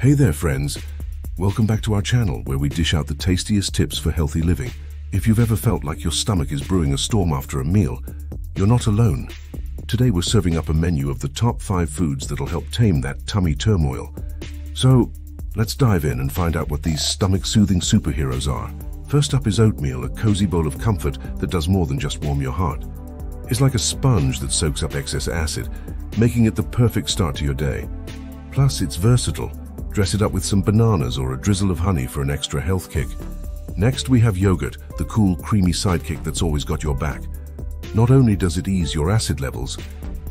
Hey there, friends. Welcome back to our channel where we dish out the tastiest tips for healthy living. If you've ever felt like your stomach is brewing a storm after a meal, you're not alone. Today we're serving up a menu of the top five foods that'll help tame that tummy turmoil. So, let's dive in and find out what these stomach-soothing superheroes are. First up is oatmeal, a cozy bowl of comfort that does more than just warm your heart. It's like a sponge that soaks up excess acid, making it the perfect start to your day. Plus, it's versatile. Dress it up with some bananas or a drizzle of honey for an extra health kick. Next, we have yogurt, the cool, creamy sidekick that's always got your back. Not only does it ease your acid levels,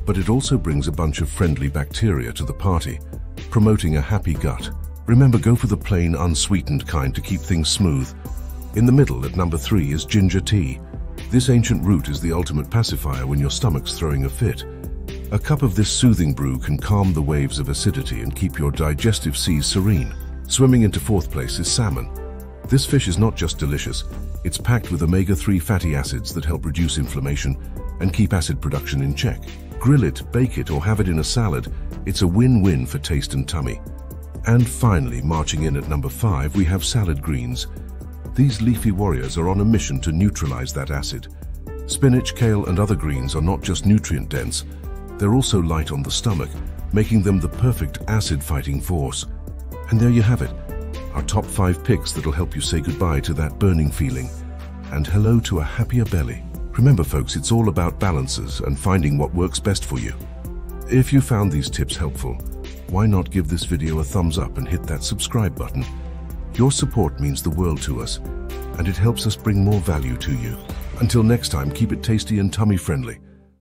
but it also brings a bunch of friendly bacteria to the party, promoting a happy gut. Remember, go for the plain, unsweetened kind to keep things smooth. In the middle, at number three, is ginger tea. This ancient root is the ultimate pacifier when your stomach's throwing a fit. A cup of this soothing brew can calm the waves of acidity and keep your digestive seas serene. Swimming into fourth place is salmon. This fish is not just delicious, it's packed with omega-3 fatty acids that help reduce inflammation and keep acid production in check. Grill it, bake it, or have it in a salad, it's a win-win for taste and tummy. And finally, marching in at number five, we have salad greens. These leafy warriors are on a mission to neutralize that acid. Spinach, kale, and other greens are not just nutrient-dense, they're also light on the stomach, making them the perfect acid-fighting force. And there you have it, our top five picks that'll help you say goodbye to that burning feeling and hello to a happier belly. Remember folks, it's all about balances and finding what works best for you. If you found these tips helpful, why not give this video a thumbs up and hit that subscribe button? Your support means the world to us, and it helps us bring more value to you. Until next time, keep it tasty and tummy friendly.